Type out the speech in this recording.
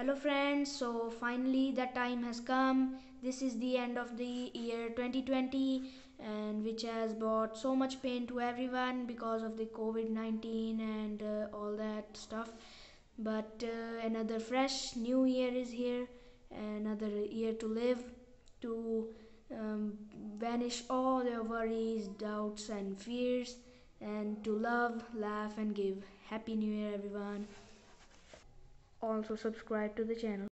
Hello friends, so finally that time has come. This is the end of the year 2020 and which has brought so much pain to everyone because of the COVID-19 and uh, all that stuff. But uh, another fresh new year is here, another year to live, to um, banish all your worries, doubts and fears and to love, laugh and give. Happy New Year everyone also subscribe to the channel